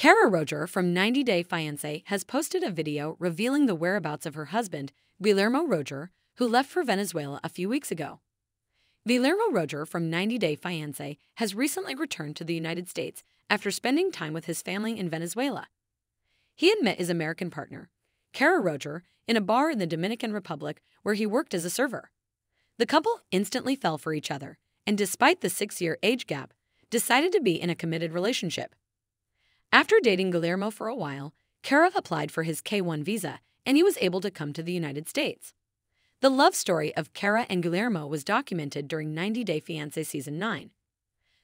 Kara Rojer from 90 Day Fiancé has posted a video revealing the whereabouts of her husband, Guillermo Rojer, who left for Venezuela a few weeks ago. Guillermo Rojer from 90 Day Fiancé has recently returned to the United States after spending time with his family in Venezuela. He had met his American partner, Kara Rojer, in a bar in the Dominican Republic where he worked as a server. The couple instantly fell for each other, and despite the six year age gap, decided to be in a committed relationship. After dating Guillermo for a while, Kara applied for his K 1 visa and he was able to come to the United States. The love story of Kara and Guillermo was documented during 90 Day Fiancé Season 9.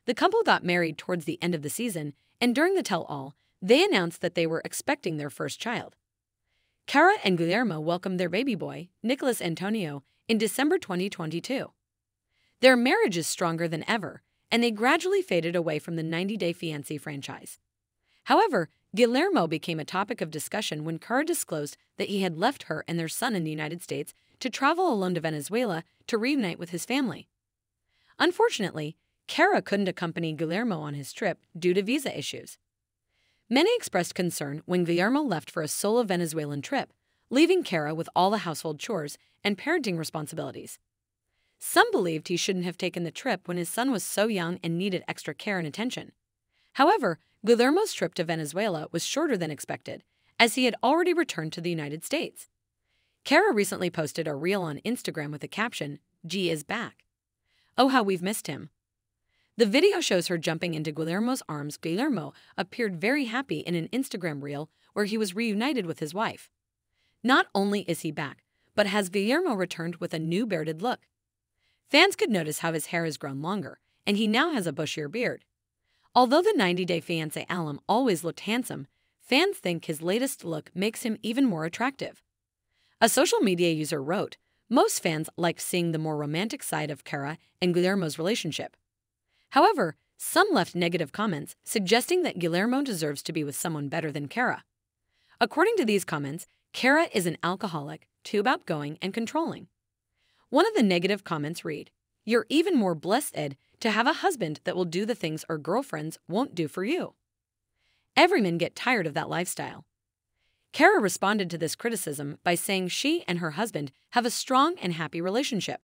The couple got married towards the end of the season, and during the tell all, they announced that they were expecting their first child. Kara and Guillermo welcomed their baby boy, Nicholas Antonio, in December 2022. Their marriage is stronger than ever, and they gradually faded away from the 90 Day Fiancé franchise. However, Guillermo became a topic of discussion when Kara disclosed that he had left her and their son in the United States to travel alone to Venezuela to reunite with his family. Unfortunately, Kara couldn't accompany Guillermo on his trip due to visa issues. Many expressed concern when Guillermo left for a solo Venezuelan trip, leaving Kara with all the household chores and parenting responsibilities. Some believed he shouldn't have taken the trip when his son was so young and needed extra care and attention. However, Guillermo's trip to Venezuela was shorter than expected, as he had already returned to the United States. Kara recently posted a reel on Instagram with the caption, G is back. Oh, how we've missed him. The video shows her jumping into Guillermo's arms. Guillermo appeared very happy in an Instagram reel where he was reunited with his wife. Not only is he back, but has Guillermo returned with a new bearded look. Fans could notice how his hair has grown longer, and he now has a bushier beard. Although the 90 Day Fiancé alum always looked handsome, fans think his latest look makes him even more attractive. A social media user wrote, Most fans liked seeing the more romantic side of Kara and Guillermo's relationship. However, some left negative comments suggesting that Guillermo deserves to be with someone better than Kara. According to these comments, Kara is an alcoholic, too outgoing, and controlling. One of the negative comments read, You're even more blessed, Ed, to have a husband that will do the things our girlfriends won't do for you. Everymen get tired of that lifestyle. Kara responded to this criticism by saying she and her husband have a strong and happy relationship.